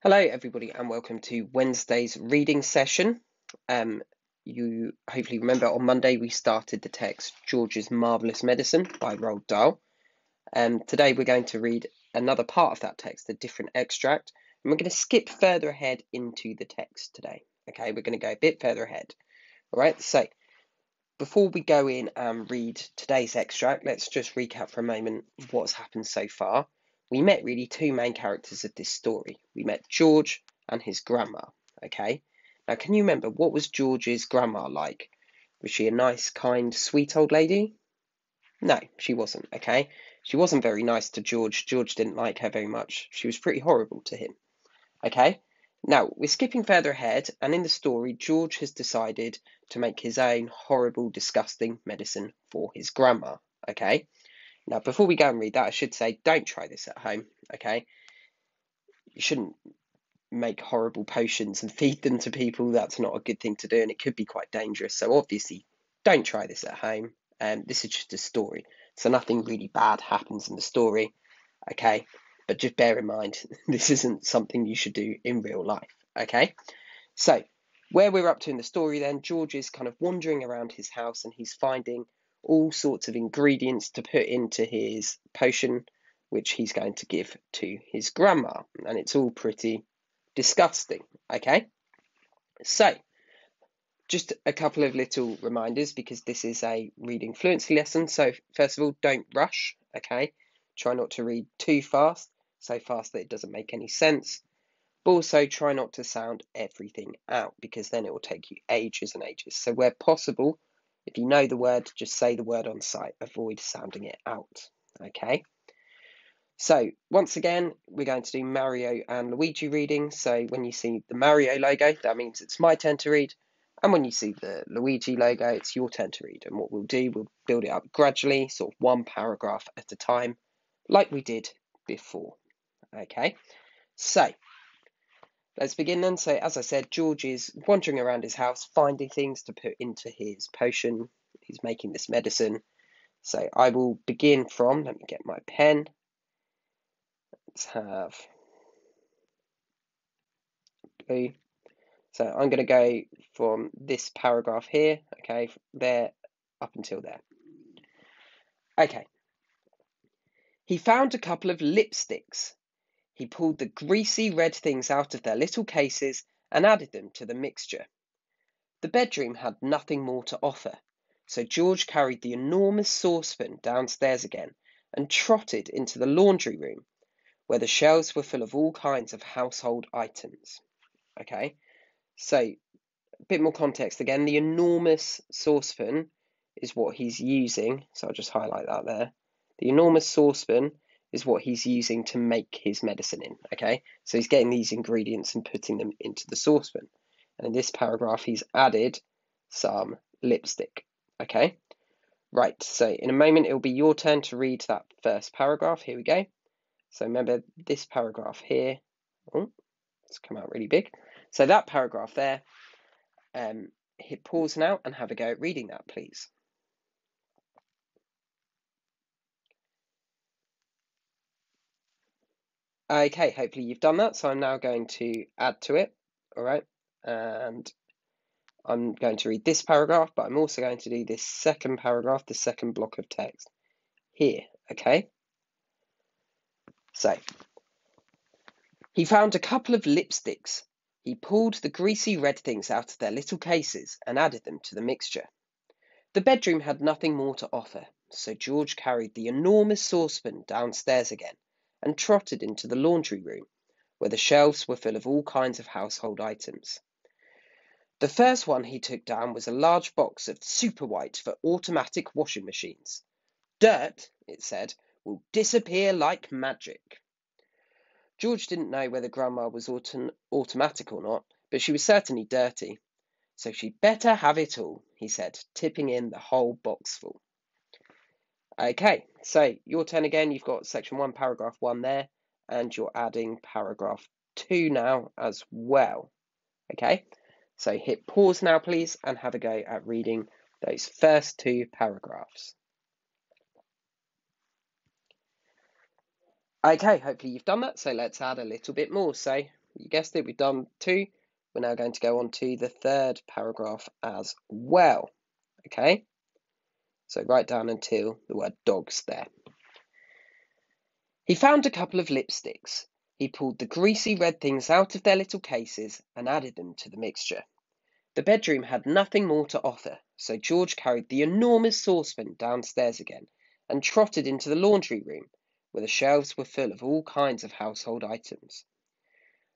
Hello, everybody, and welcome to Wednesday's reading session. Um, you hopefully remember on Monday we started the text George's Marvellous Medicine by Roald Dahl. Um, today we're going to read another part of that text, a different extract, and we're going to skip further ahead into the text today. Okay, we're going to go a bit further ahead. All right, so before we go in and read today's extract, let's just recap for a moment what's happened so far we met really two main characters of this story. We met George and his grandma. Okay. Now, can you remember what was George's grandma like? Was she a nice, kind, sweet old lady? No, she wasn't. Okay. She wasn't very nice to George. George didn't like her very much. She was pretty horrible to him. Okay. Now, we're skipping further ahead, and in the story, George has decided to make his own horrible, disgusting medicine for his grandma. Okay. Now, before we go and read that, I should say don't try this at home, okay? You shouldn't make horrible potions and feed them to people. That's not a good thing to do, and it could be quite dangerous. So, obviously, don't try this at home. Um, this is just a story, so nothing really bad happens in the story, okay? But just bear in mind, this isn't something you should do in real life, okay? So, where we're up to in the story, then, George is kind of wandering around his house and he's finding all sorts of ingredients to put into his potion, which he's going to give to his grandma. And it's all pretty disgusting. Okay? So, just a couple of little reminders because this is a reading fluency lesson. So, first of all, don't rush. Okay? Try not to read too fast, so fast that it doesn't make any sense. But also try not to sound everything out because then it will take you ages and ages. So, where possible, if you know the word, just say the word on sight. Avoid sounding it out. Okay. So once again, we're going to do Mario and Luigi reading. So when you see the Mario logo, that means it's my turn to read. And when you see the Luigi logo, it's your turn to read. And what we'll do, we'll build it up gradually, sort of one paragraph at a time, like we did before. Okay. So Let's begin then. So, as I said, George is wandering around his house, finding things to put into his potion. He's making this medicine. So, I will begin from, let me get my pen. Let's have blue. So, I'm going to go from this paragraph here, okay, there up until there. Okay. He found a couple of lipsticks he pulled the greasy red things out of their little cases and added them to the mixture. The bedroom had nothing more to offer, so George carried the enormous saucepan downstairs again and trotted into the laundry room, where the shelves were full of all kinds of household items. Okay, so a bit more context again. The enormous saucepan is what he's using, so I'll just highlight that there. The enormous saucepan is what he's using to make his medicine in. Okay, so he's getting these ingredients and putting them into the saucepan. And in this paragraph, he's added some lipstick. Okay, right. So in a moment, it'll be your turn to read that first paragraph. Here we go. So remember this paragraph here. Oh, it's come out really big. So that paragraph there. Um, hit pause now and have a go at reading that, please. Okay, hopefully you've done that. So I'm now going to add to it. All right. And I'm going to read this paragraph, but I'm also going to do this second paragraph, the second block of text here. Okay. So he found a couple of lipsticks. He pulled the greasy red things out of their little cases and added them to the mixture. The bedroom had nothing more to offer, so George carried the enormous saucepan downstairs again and trotted into the laundry room, where the shelves were full of all kinds of household items. The first one he took down was a large box of super white for automatic washing machines. Dirt, it said, will disappear like magic. George didn't know whether Grandma was autom automatic or not, but she was certainly dirty. So she'd better have it all, he said, tipping in the whole boxful. Okay, so your turn again. You've got section one, paragraph one there, and you're adding paragraph two now as well. Okay, so hit pause now, please, and have a go at reading those first two paragraphs. Okay, hopefully you've done that. So let's add a little bit more. So You guessed it, we've done two. We're now going to go on to the third paragraph as well. Okay? So write down until the word dogs there. He found a couple of lipsticks. He pulled the greasy red things out of their little cases and added them to the mixture. The bedroom had nothing more to offer, so George carried the enormous saucepan downstairs again and trotted into the laundry room, where the shelves were full of all kinds of household items.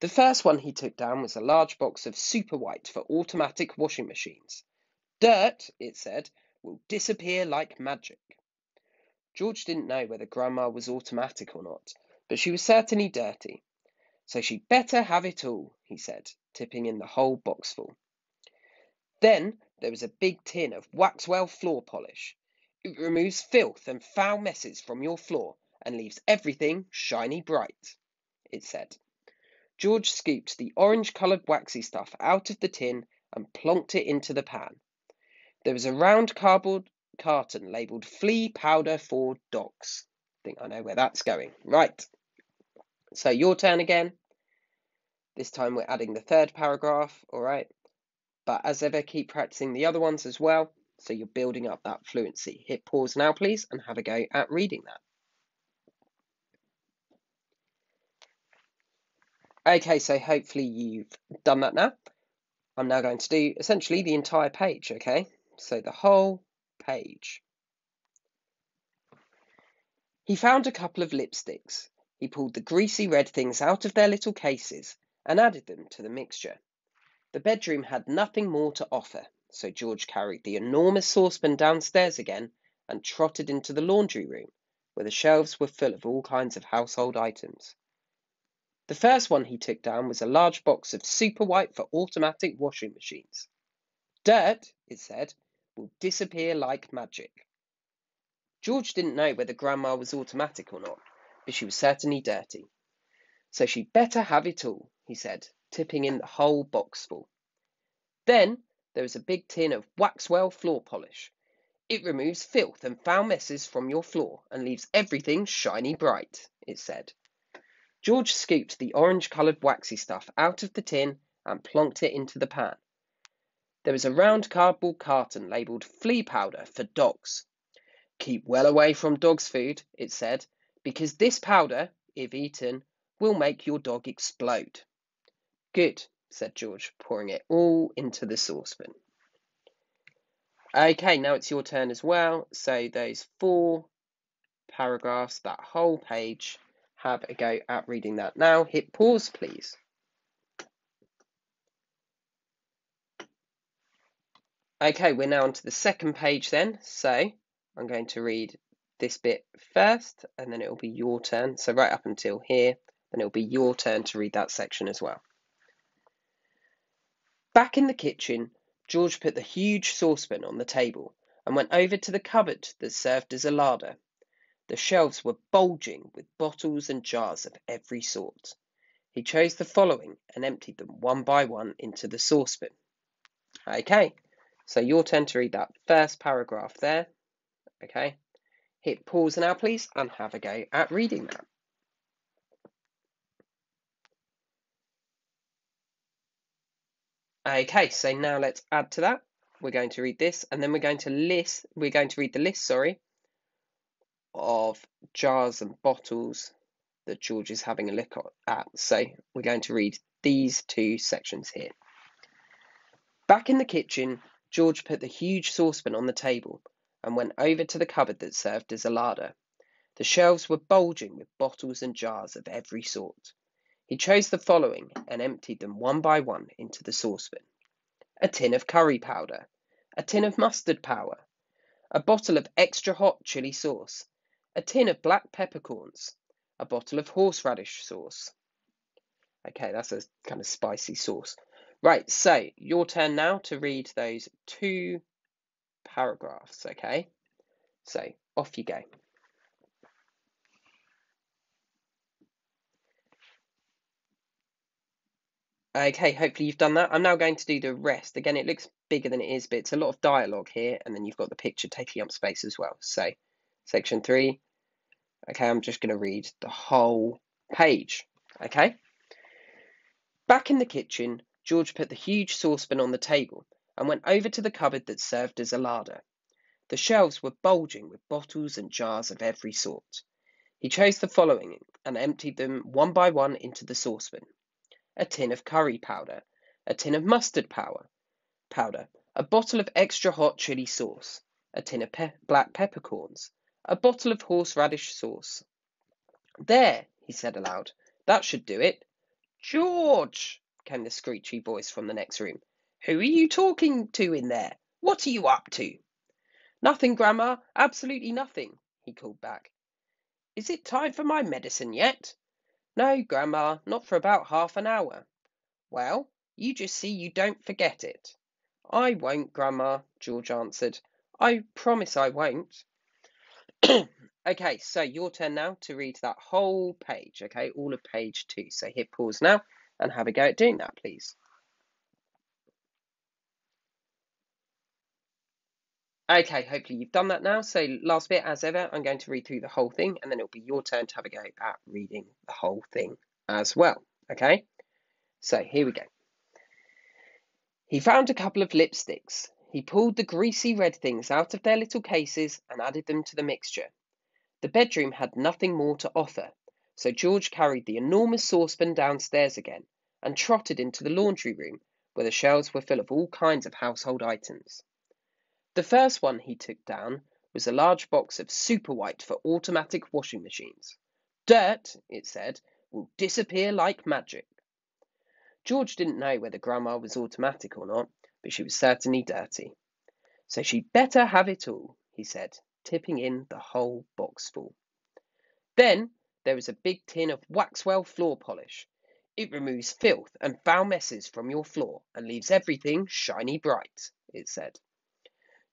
The first one he took down was a large box of super white for automatic washing machines. Dirt, it said, will disappear like magic. George didn't know whether Grandma was automatic or not, but she was certainly dirty. So she'd better have it all, he said, tipping in the whole boxful. Then there was a big tin of Waxwell floor polish. It removes filth and foul messes from your floor and leaves everything shiny bright, it said. George scooped the orange coloured waxy stuff out of the tin and plonked it into the pan. There was a round cardboard carton labelled flea powder for dogs. I think I know where that's going. Right. So your turn again. This time we're adding the third paragraph, all right? But as ever, keep practicing the other ones as well, so you're building up that fluency. Hit pause now, please, and have a go at reading that. Okay, so hopefully you've done that now. I'm now going to do essentially the entire page, okay? So the whole page. He found a couple of lipsticks. He pulled the greasy red things out of their little cases and added them to the mixture. The bedroom had nothing more to offer, so George carried the enormous saucepan downstairs again and trotted into the laundry room, where the shelves were full of all kinds of household items. The first one he took down was a large box of super white for automatic washing machines. Dirt, it said, will disappear like magic. George didn't know whether Grandma was automatic or not, but she was certainly dirty. So she'd better have it all, he said, tipping in the whole boxful. Then there was a big tin of Waxwell floor polish. It removes filth and foul messes from your floor and leaves everything shiny bright, it said. George scooped the orange coloured waxy stuff out of the tin and plonked it into the pan. There was a round cardboard carton labelled flea powder for dogs. Keep well away from dog's food, it said, because this powder, if eaten, will make your dog explode. Good, said George, pouring it all into the saucepan. Okay, now it's your turn as well. So those four paragraphs, that whole page, have a go at reading that. Now hit pause, please. Okay, we're now on to the second page then. So I'm going to read this bit first, and then it will be your turn. So right up until here, then it will be your turn to read that section as well. Back in the kitchen, George put the huge saucepan on the table and went over to the cupboard that served as a larder. The shelves were bulging with bottles and jars of every sort. He chose the following and emptied them one by one into the saucepan. Okay, so your turn to read that first paragraph there. Okay. Hit pause now, please, and have a go at reading that. Okay, so now let's add to that. We're going to read this, and then we're going to list. We're going to read the list. Sorry, of jars and bottles that George is having a look at. So we're going to read these two sections here. Back in the kitchen, George put the huge saucepan on the table and went over to the cupboard that served as a larder. The shelves were bulging with bottles and jars of every sort. He chose the following and emptied them one by one into the saucepan a tin of curry powder, a tin of mustard powder, a bottle of extra hot chili sauce, a tin of black peppercorns, a bottle of horseradish sauce. Okay, that's a kind of spicy sauce. Right, so your turn now to read those two paragraphs, okay? So off you go. Okay, hopefully you've done that. I'm now going to do the rest. Again, it looks bigger than it is, but it's a lot of dialogue here, and then you've got the picture taking up space as well. So, section three. Okay, I'm just going to read the whole page. Okay. Back in the kitchen, George put the huge saucepan on the table and went over to the cupboard that served as a larder. The shelves were bulging with bottles and jars of every sort. He chose the following and emptied them one by one into the saucepan a tin of curry powder, a tin of mustard powder, powder, a bottle of extra hot chili sauce, a tin of pe black peppercorns, a bottle of horseradish sauce. There, he said aloud, that should do it. George, came the screechy voice from the next room. Who are you talking to in there? What are you up to? Nothing, Grandma, absolutely nothing, he called back. Is it time for my medicine yet? No, Grandma, not for about half an hour. Well, you just see you don't forget it. I won't, Grandma, George answered. I promise I won't. okay, so your turn now to read that whole page, okay, all of page two. So hit pause now and have a go at doing that, please. Okay, hopefully you've done that now. So last bit, as ever, I'm going to read through the whole thing, and then it'll be your turn to have a go at reading the whole thing as well. Okay, so here we go. He found a couple of lipsticks. He pulled the greasy red things out of their little cases and added them to the mixture. The bedroom had nothing more to offer, so George carried the enormous saucepan downstairs again and trotted into the laundry room, where the shelves were full of all kinds of household items. The first one he took down was a large box of super white for automatic washing machines. Dirt, it said, will disappear like magic. George didn't know whether Grandma was automatic or not, but she was certainly dirty. So she'd better have it all, he said, tipping in the whole boxful. Then there was a big tin of Waxwell floor polish. It removes filth and foul messes from your floor and leaves everything shiny bright, it said.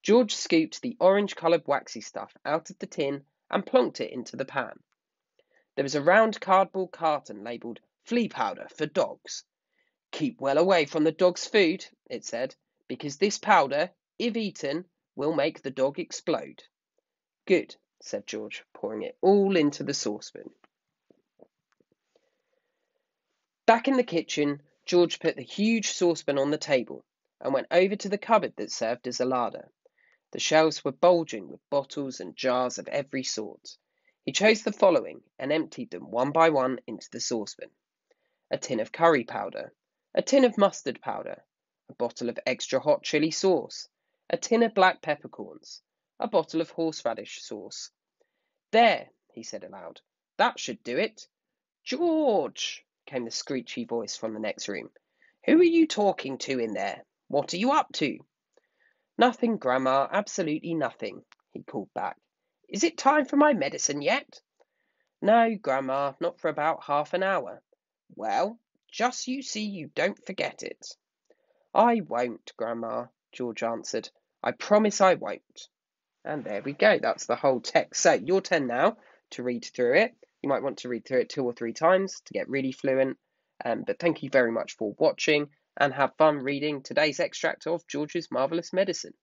George scooped the orange coloured waxy stuff out of the tin and plonked it into the pan. There was a round cardboard carton labelled flea powder for dogs. Keep well away from the dog's food, it said, because this powder, if eaten, will make the dog explode. Good, said George, pouring it all into the saucepan. Back in the kitchen, George put the huge saucepan on the table and went over to the cupboard that served as a larder. The shelves were bulging with bottles and jars of every sort. He chose the following and emptied them one by one into the saucepan a tin of curry powder, a tin of mustard powder, a bottle of extra hot chili sauce, a tin of black peppercorns, a bottle of horseradish sauce. There, he said aloud, that should do it. George, came the screechy voice from the next room. Who are you talking to in there? What are you up to? Nothing, Grandma, absolutely nothing, he called back. Is it time for my medicine yet? No, Grandma, not for about half an hour. Well, just you see you don't forget it. I won't, Grandma, George answered. I promise I won't. And there we go, that's the whole text. So, your turn now to read through it. You might want to read through it two or three times to get really fluent. Um, but thank you very much for watching and have fun reading today's extract of George's Marvellous Medicine.